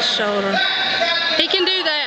his shoulder. He can do that.